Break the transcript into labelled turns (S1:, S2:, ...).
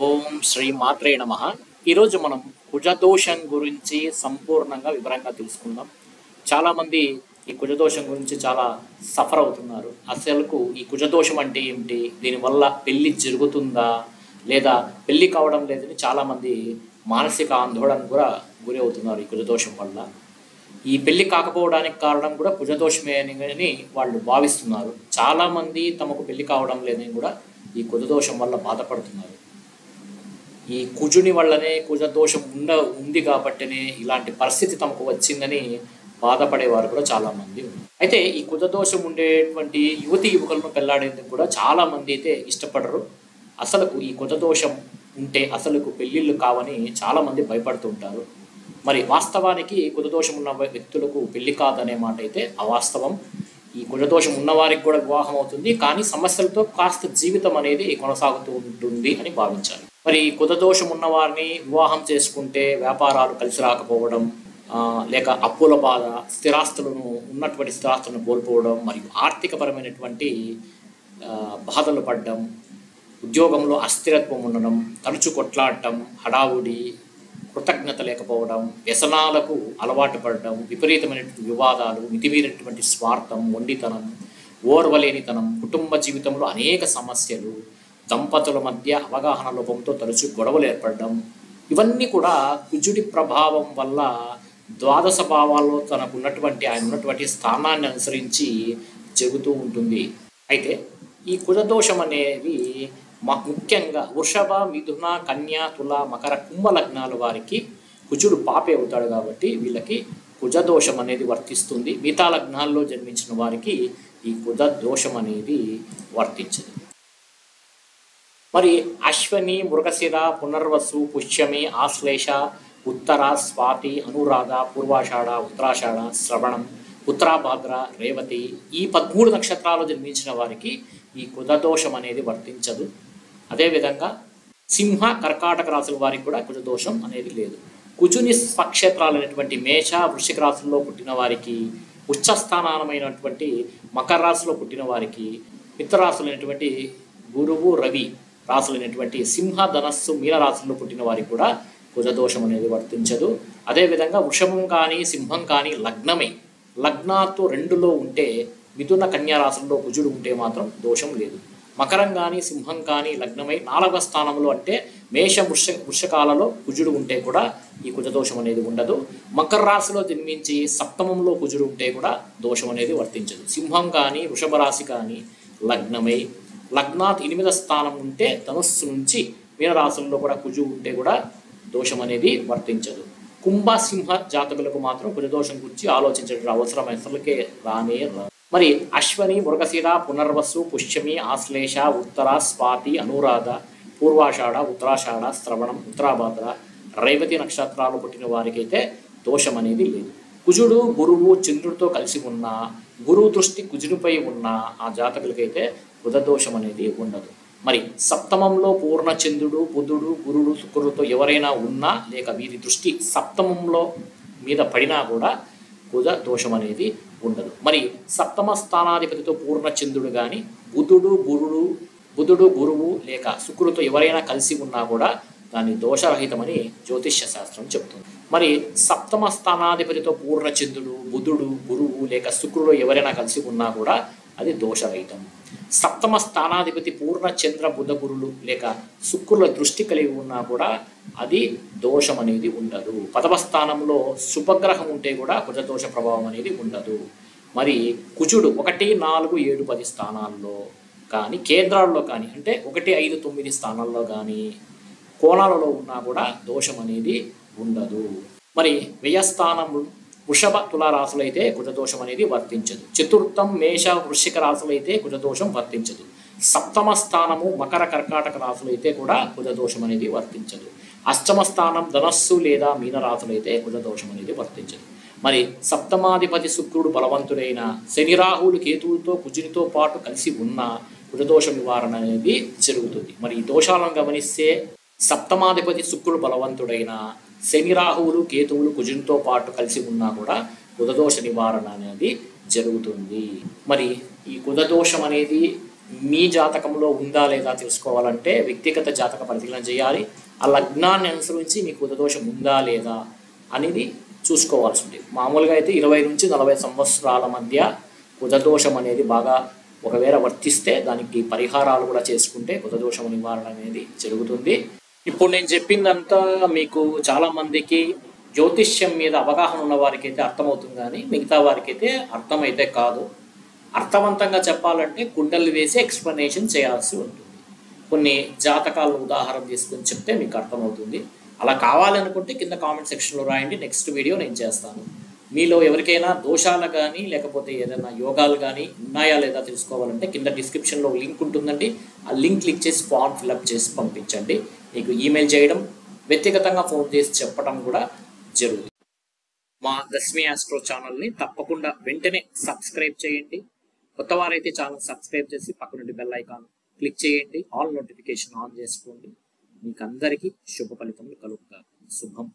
S1: ఓం శ్రీ మాత్రే నమ. ఈరోజు మనం కుజదోషం గురించి సంపూర్ణంగా వివరంగా తెలుసుకుందాం. చాలామంది ఈ కుజదోషం గురించి చాలా సఫర్ అవుతున్నారు. అసలుకు ఈ కుజదోషం అంటే ఏమిటి? దీనివల్ల పెళ్ళి జరుగుతుందా? లేదా పెళ్ళి కావడం లేదని చాలామంది మానసిక ఆందోళన కూడా గురి అవుతున్నారు ఈ కుజదోషం వల్ల. ఈ పెళ్ళి కాకపోవడానికి కారణం కూడా కుజదోషమే అని అని వాళ్ళు భావిస్తున్నారు. చాలామంది తమకు పెళ్ళి కావడం లేదని కూడా ఈ కుజదోషం వల్ల బాధపడుతున్నారు. ఈ కుజుని వల్లనే కుజదోషం ఉండ ఉంది కాబట్టినే ఇలాంటి పరిస్థితి తమకు వచ్చిందని బాధపడేవారు కూడా చాలామంది ఉన్నారు. అయితే ఈ కుజదోషం ఉండేటువంటి యువతి యువకులను పెళ్ళాడేందుకు కూడా చాలా మంది అయితే ఇష్టపడరు. అసలుకు ఈ కుజదోషం ఉంటే అసలుకు పెళ్ళిళ్ళు కావని చాలామంది భయపడుతూ ఉంటారు. మరి వాస్తవానికి కుజదోషం ఉన్న వ్యక్తులకు పెళ్ళి కాదనే మాట అయితే అవాస్తవం. ఈ కుజదోషం ఉన్నవారికి కూడా వివాహం అవుతుంది. కానీ సమస్యలతో కాస్త జీవితం అనేది కొనసాగుతూ ఉంటుంది అని భావించాలి. మరి కుతదోషం ఉన్న వారిని వివాహం చేసుకుంటే వ్యాపారాలు కలిసి రాకపోవడం లేక అప్పుల బాధ స్థిరాస్తులను ఉన్నటువంటి స్థిరాస్తులను కోల్పోవడం మరియు ఆర్థికపరమైనటువంటి బాధలు పడడం ఉద్యోగంలో అస్థిరత్వం ఉండడం తరచు కొట్లాడటం హడావుడి కృతజ్ఞత లేకపోవడం వ్యసనాలకు అలవాటు పడడం విపరీతమైనటువంటి వివాదాలు మితిమీరినటువంటి స్వార్థం మొండితనం ఓర్వలేనితనం కుటుంబ జీవితంలో అనేక సమస్యలు దంపతుల మధ్య అవగాహన లోపంతో తరచు గొడవలు ఏర్పడడం ఇవన్నీ కూడా కుజుడి ప్రభావం వల్ల ద్వాదశ భావాల్లో తనకు ఉన్నటువంటి ఆయన ఉన్నటువంటి స్థానాన్ని అనుసరించి చెబుతూ ఉంటుంది. అయితే ఈ కుజదోషం అనేది మ- ముఖ్యంగా వృషభ మిథున కన్య తుల మకర కుంభ లగ్నాల వారికి కుజుడు పాపే అవుతాడు కాబట్టి వీళ్ళకి కుజదోషం అనేది వర్తిస్తుంది. మిగతా లగ్నాల్లో జన్మించిన వారికి ఈ కుజ దోషం అనేది వర్తించదు. మరి అశ్వని మృగశిర పునర్వసు పుష్యమి ఆశ్లేష ఉత్తర స్వాతి అనురాధ పూర్వాషాఢ ఉత్తరాషాఢ శ్రవణం ఉత్తరాభాద్ర రేవతి ఈ పదమూడు నక్షత్రాలు జన్మించిన వారికి ఈ కుజదోషం అనేది వర్తించదు. అదేవిధంగా సింహ కర్కాటక రాశుల వారికి కూడా కుజదోషం అనేది లేదు. కుజుని స్వక్షేత్రాలైనటువంటి మేష వృషిక రాశుల్లో పుట్టిన వారికి ఉచ్చస్థానమైనటువంటి మకర రాశిలో పుట్టిన వారికి మిత్రరాశులైనటువంటి గురువు రవి రాసులైనటువంటి సింహ ధనస్సు మీన రాశుల్లో పుట్టిన వారికి కూడా కుజదోషం అనేది వర్తించదు. అదేవిధంగా వృషభం కానీ సింహం కానీ లగ్నమై. లగ్నాతో రెండులో ఉంటే మిథున కన్యా రాశుల్లో కుజుడు ఉంటే మాత్రం దోషం లేదు. మకరం కానీ సింహం కానీ లగ్నమై నాలుగవ స్థానంలో అంటే మేష వృష వృషకాలలో కుజుడు ఉంటే కూడా ఈ కుజదోషం అనేది ఉండదు. మకర రాశిలో జన్మించి సప్తమంలో కుజుడు ఉంటే కూడా దోషం అనేది వర్తించదు. సింహం కానీ వృషభ రాశి కానీ లగ్నమై లగ్నాత్ ఎనిమిద స్థానం ఉంటే ధనుస్సు నుంచి మీనరాశుల్లో కూడా కుజు ఉంటే కూడా దోషం అనేది వర్తించదు. కుంభసింహ జాతకులకు మాత్రం కుజదోషం గురించి ఆలోచించడం అవసరం. అసలుకే రానే రా. మరి అశ్వని మృగశిర పునర్వసు పుష్యమి ఆశ్లేష ఉత్తర స్వాతి అనురాధ పూర్వాషాఢ ఉత్తరాషాఢ శ్రవణం ఉత్తరాభాద్ర రేవతి నక్షత్రాలు పుట్టిన వారికైతే దోషం అనేది లేదు. కుజుడు గురువు చంద్రుడితో కలిసి ఉన్న గురువు దృష్టి కుజునిపై ఉన్న ఆ జాతకులకైతే బుధదోషం అనేది ఉండదు. మరి సప్తమంలో పూర్ణ చంద్రుడు బుధుడు గురుడు శుక్రుడితో ఎవరైనా ఉన్నా లేక వీరి దృష్టి సప్తమంలో మీద పడినా కూడా బుధ దోషం అనేది ఉండదు. మరి సప్తమ స్థానాధిపతితో పూర్ణ చంద్రుడు కానీ బుధుడు గురుడు బుధుడు గురువు లేక శుక్రుడితో ఎవరైనా కలిసి ఉన్నా కూడా దాన్ని దోషరహితమని జ్యోతిష్య శాస్త్రం చెబుతుంది. మరి సప్తమ స్థానాధిపతితో పూర్ణచంద్రుడు బుధుడు గురువు లేక శుక్రుడు ఎవరైనా కలిసి ఉన్నా కూడా అది దోషరహితం. సప్తమ స్థానాధిపతి పూర్ణచంద్ర బుధ గురులు లేక శుక్రుల దృష్టి కలిగి ఉన్నా కూడా అది దోషం అనేది ఉండదు. పదవ స్థానంలో శుభగ్రహం ఉంటే కూడా కుజదోష ప్రభావం అనేది ఉండదు. మరి కుజుడు ఒకటి నాలుగు ఏడు పది స్థానాల్లో కానీ కేంద్రాల్లో కానీ అంటే ఒకటి ఐదు తొమ్మిది స్థానాల్లో కానీ కోణాలలో ఉన్నా కూడా దోషం అనేది ఉండదు. మరి వ్యయస్థానం వృషభ తుల రాశులైతే కుజదోషం అనేది వర్తించదు. చతుర్థం మేష వృశ్చిక రాశులైతే కుజదోషం వర్తించదు. సప్తమ స్థానము మకర కర్కాటక రాశులైతే కూడా కుజదోషం అనేది వర్తించదు. అష్టమ స్థానం ధనస్సు లేదా మీన రాశులైతే కుజదోషం అనేది వర్తించదు. మరి సప్తమాధిపతి శుక్రుడు బలవంతుడైన శని రాహువులు కేతువులతో కుజునితో పాటు కలిసి ఉన్న కుజదోష నివారణ అనేది జరుగుతుంది. మరి ఈ దోషాలను గమనిస్తే సప్తమాధిపతి శుక్రుడు బలవంతుడైన శని రాహువులు కేతువులు కుజునితో పాటు కలిసి ఉన్నా కూడా కుదదోష నివారణ అనేది జరుగుతుంది. మరి ఈ కుదదోషం అనేది మీ జాతకంలో ఉందా లేదా తెలుసుకోవాలంటే వ్యక్తిగత జాతక పరిశీలన చేయాలి. ఆ లగ్నాన్ని అనుసరించి మీ కుదదోషం ఉందా లేదా అనేది చూసుకోవాల్సి ఉంది మామూలుగా అయితే ఇరవై నుంచి నలభై సంవత్సరాల మధ్య కుదదోషం అనేది బాగా ఒకవేళ వర్తిస్తే దానికి పరిహారాలు కూడా చేసుకుంటే కుదదోషం నివారణ అనేది జరుగుతుంది. ఇప్పుడు నేను చెప్పిందంతా మీకు చాలా మందికి జ్యోతిష్యం మీద అవగాహన ఉన్న వారికి అయితే అర్థమవుతుంది కానీ మిగతా వారికి అయితే అర్థమైతే కాదు. అర్థవంతంగా చెప్పాలంటే కుండలు వేసి ఎక్స్ప్లెనేషన్ చేయాల్సి ఉంటుంది. కొన్ని జాతకాలను ఉదాహరణ తీసుకొని చెప్తే మీకు అర్థమవుతుంది. అలా కావాలనుకుంటే కింద కామెంట్ సెక్షన్లో రాయండి. నెక్స్ట్ వీడియో నేను చేస్తాను. మీలో ఎవరికైనా దోషాలు కానీ లేకపోతే ఏదైనా యోగాలు కానీ ఉన్నాయా లేదా తెలుసుకోవాలంటే కింద డిస్క్రిప్షన్లో లింక్ ఉంటుందండి. ఆ లింక్ క్లిక్ చేసి ఫామ్ ఫిల్అప్ చేసి పంపించండి. మీకు ఈమెయిల్ చేయడం వ్యక్తిగతంగా ఫోన్ చేసి చెప్పడం కూడా జరుగుతుంది. మా దస్మి ఆస్ట్రో ఛానల్ని తప్పకుండా వెంటనే సబ్స్క్రైబ్ చేయండి. కొత్త వారైతే ఛానల్ సబ్స్క్రైబ్ చేసి పక్కనుండి బెల్ ఐకాన్ క్లిక్ చేయండి. ఆల్ నోటిఫికేషన్ ఆన్ చేసుకోండి. మీకు అందరికీ శుభ ఫలితములు కలుగుతారు శుభం.